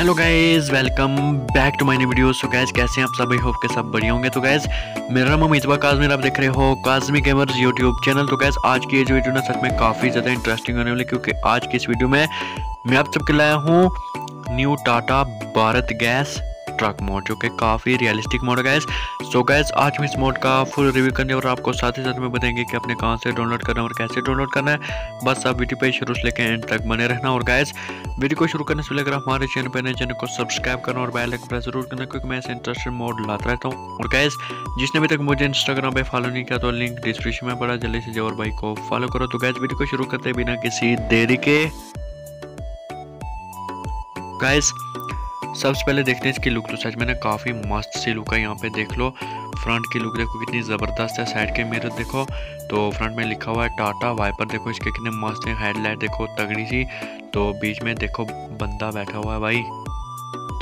Hello guys welcome back to my video so guys कैसे हैं आप सभी होप के सब बढ़िया होंगे। तो गैज़ मेरा नाम अमित काजमीर आप देख रहे हो काजमी गेमर्स यूट्यूब चैनल तो गैज़ आज की ये जो वीडियो ना सच में काफ़ी ज़्यादा इंटरेस्टिंग होने वाली क्योंकि आज की इस वीडियो में मैं आप सबके लाया हूँ new Tata Bharat gas truck mod जो कि काफ़ी रियलिस्टिक मोड है गैस सो गैस आज हम इस मोड का फुल रिव्यू करने और आपको साथ ही साथ में बताएँगे कि आपने कहाँ से डाउनलोड करना और कैसे डाउनलोड करना है. बस आप वीडियो पे शुरू से लेकर एंड तक बने रहना और गैस वीडियो को शुरू करने से लेकर हमारे चैनल पर नए चैनल को सब्सक्राइब करना और बेल आइकन ज़रूर करना, क्योंकि मैं ऐसे इंटरेस्टेड मोड लाता रहता हूँ. और गैस जिसने अभी तक मुझे इंस्टाग्राम पे फॉलो नहीं किया तो लिंक डिस्क्रिप्शन में पड़ा, जल्दी से जवर भाई को फॉलो करो. तो गैस वीडियो को शुरू करते बिना किसी देरी के गैस सबसे पहले देखते हैं इसकी लुक तो सच में ना काफ़ी मस्त सी लुक है, यहाँ पे देख लो। फ्रंट की लुक देखो कितनी ज़बरदस्त है साइड के मिरर देखो। तो फ्रंट में लिखा हुआ है टाटा वाइपर देखो इसके कितने मस्त हैं हेडलाइट देखो, तगड़ी सी। तो बीच में देखो बंदा बैठा हुआ है भाई।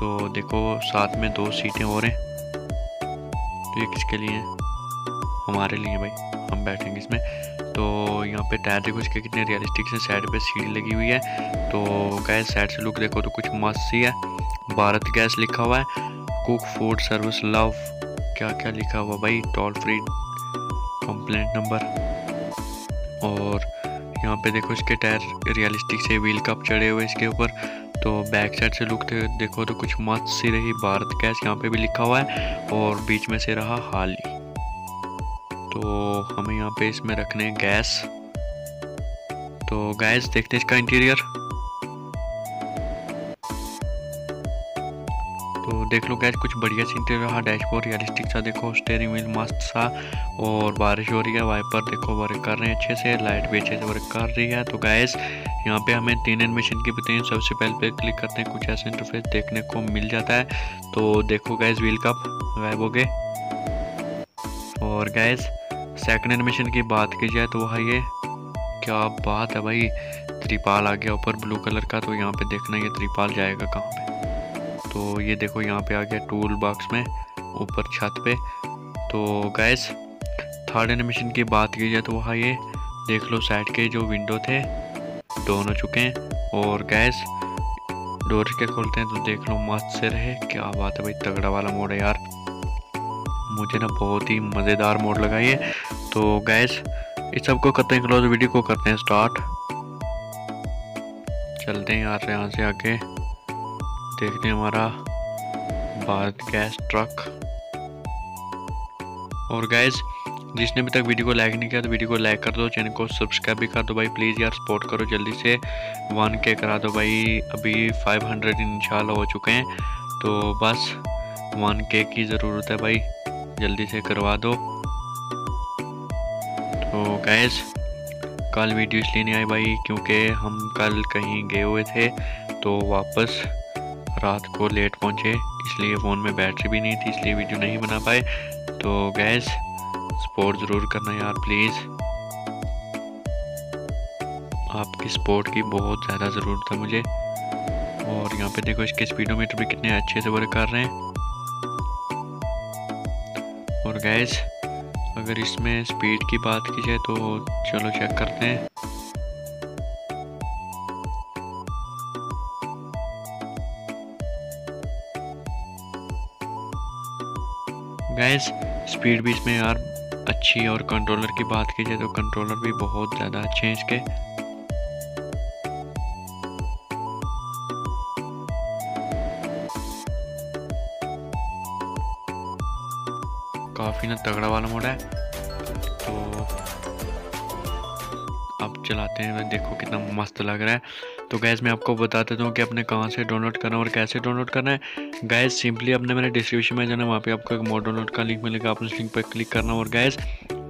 तो देखो साथ में दो सीटें और हैं। तो ये किसके लिए हमारे लिए भाई, हम बैठेंगे इसमें। तो यहाँ पे टायर देखो इसके कितने रियलिस्टिक से साइड पे सीढ़ी लगी हुई है। तो गैस साइड से लुक देखो तो कुछ मस्त सी है। भारत गैस लिखा हुआ है। Cook food service love. क्या क्या लिखा हुआ भाई? Toll free complaint number. और यहाँ पे देखो इसके टायर रियलिस्टिक से व्हील कप चढ़े हुए इसके ऊपर। तो बैक साइड से लुक देखो तो कुछ मस्त सी रही भारत गैस। यहाँ पे भी लिखा हुआ है और बीच में से रहा हाल तो हमें यहाँ पे इसमें रखने गैस। तो गैस देखते हैं इसका इंटीरियर तो देख लो गैस कुछ बढ़िया सीन रहा डैशबोर्ड रियलिस्टिक सा देखो स्टेयरिंग व्हील मस्त सा, और बारिश हो रही है वाइपर देखो वर्क कर रहे हैं अच्छे से लाइट भी अच्छे से वर्क कर रही है। तो गैस यहाँ पे हमें तीन एनिमेशन की बताइए सबसे पहले पे क्लिक करते हैं, कुछ ऐसा इंटरफेस देखने को मिल जाता है। तो देखो गैस व्हील कप गायब हो गए। और गैस सेकंड एनिमेशन की बात की जाए तो वह ये, क्या बात है भाई, त्रिपाल आ गया ऊपर ब्लू कलर का तो यहाँ पे देखना ये त्रिपाल जाएगा कहाँ पे। तो ये देखो यहाँ पे आ गया टूल बॉक्स में, ऊपर छत पे। तो गैस थर्ड एनिमेशन की बात की जाए तो वहाँ ये देख लो साइड के जो विंडो थे दोनों चुके हैं। और गैस डोर के खोलते हैं तो देख लो मस्त से रहे। क्या बात है भाई, तगड़ा वाला मोड है यार। मुझे ना बहुत ही मज़ेदार मोड लगा ये। तो गैस इस सबको करते हैं क्लोज वीडियो को करते हैं स्टार्ट चलते हैं यार यहाँ से आके देखते हैं हमारा भारत गैस ट्रक। और गैस जिसने अभी तक वीडियो को लाइक नहीं किया तो वीडियो को लाइक कर दो चैनल को सब्सक्राइब भी कर दो भाई प्लीज़ यार सपोर्ट करो जल्दी से। वन के करा दो भाई, अभी फाइव हंड्रेड इंशाल्लाह हो चुके हैं। तो बस वन के की ज़रूरत है भाई, जल्दी से करवा दो। तो गैस कल वीडियो इसलिए नहीं आई भाई, क्योंकि हम कल कहीं गए हुए थे तो वापस रात को लेट पहुँचे, इसलिए फ़ोन में बैटरी भी नहीं थी, इसलिए वीडियो नहीं बना पाए। तो गैस सपोर्ट ज़रूर करना यार प्लीज़ आपकी सपोर्ट की बहुत ज़्यादा ज़रूरत है मुझे। और यहाँ पे देखो, इसके स्पीडोमीटर भी कितने अच्छे से वर्क कर रहे हैं। और गैस अगर इसमें स्पीड की बात की जाए तो चलो चेक करते हैं। गैस स्पीड भी इसमें यार अच्छी और कंट्रोलर की बात की जाए तो कंट्रोलर भी बहुत ज़्यादा अच्छे हैं इसके। काफ़ी ना तगड़ा वाला मोड है। तो अब चलाते हैं, देखो कितना मस्त लग रहा है। तो गैस मैं आपको बता देता हूँ कि आपने कहाँ से डाउनलोड करना है और कैसे डाउनलोड करना है। गैस सिंपली अपने मेरे डिस्क्रिप्शन में जाना वहाँ पे आपको एक मोड डाउनलोड का लिंक मिलेगा। आपने उस लिंक पर क्लिक करना और गैस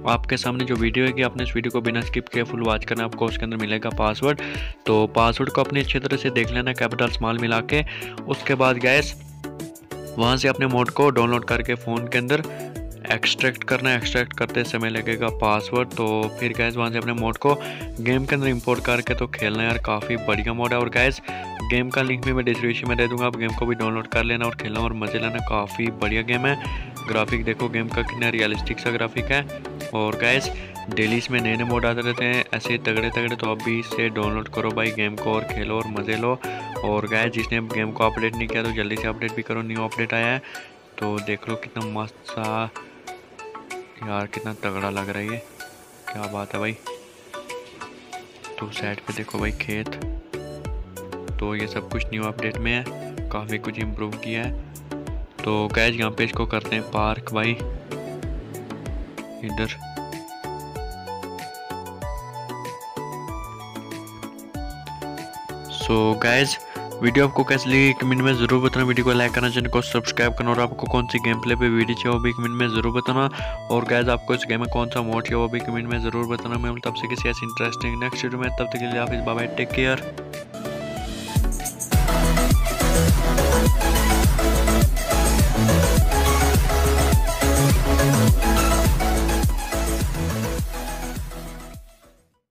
आपके सामने जो वीडियो है कि आपने इस वीडियो को बिना स्किप किए फुल वॉच करना आपको उसके अंदर मिलेगा पासवर्ड तो पासवर्ड को अपनी अच्छी तरह से देख लेना कैपिटल स्मॉल मिला के। उसके बाद गैस वहाँ से अपने मोड को डाउनलोड करके फ़ोन के अंदर एक्सट्रैक्ट करना है एक्सट्रैक्ट करते समय लगेगा पासवर्ड तो फिर गैस वहाँ से अपने मोड को गेम के अंदर इंपोर्ट करके तो खेलना यार काफ़ी बढ़िया मोड है। और गैस गेम का लिंक भी मैं डिस्क्रिप्शन में दे दूँगा, आप गेम को भी डाउनलोड कर लेना और खेलना और मज़े लेना, काफ़ी बढ़िया गेम है। ग्राफिक देखो गेम का कितना रियलिस्टिक सा ग्राफिक है। और गैस डेली इसमें नए नए मोड आते रहते हैं, ऐसे तगड़े तगड़े तो अभी इसे डाउनलोड करो भाई गेम को और खेलो और मज़े लो। और गैस जिसने गेम को अपडेट नहीं किया तो जल्दी से अपडेट भी करो न्यू अपडेट आया है। तो देख लो कितना मस्त सा यार कितना तगड़ा लग रहा है ये। क्या बात है भाई। तो साइड पे देखो भाई खेत। तो ये सब कुछ न्यू अपडेट में है। काफ़ी कुछ इम्प्रूव किया है। तो गैज यहाँ पे इसको करते हैं पार्क भाई। इधर। सो गैज वीडियो आपको कैसे लगी, कमेंट में ज़रूर बताना, वीडियो को लाइक करना, चैनल को सब्सक्राइब करना, और आपको कौन सी गेम प्ले पे वीडियो चाहिए वो भी कमेंट में ज़रूर बताना। और गैज आपको इस गेम में कौन सा मोड चाहिए वो भी कमेंट में ज़रूर बताना। मैं तब से किसी ऐसी इंटरेस्टिंग नेक्स्ट वीडियो में, तब तक के लिए आप इस बाबा टेक केयर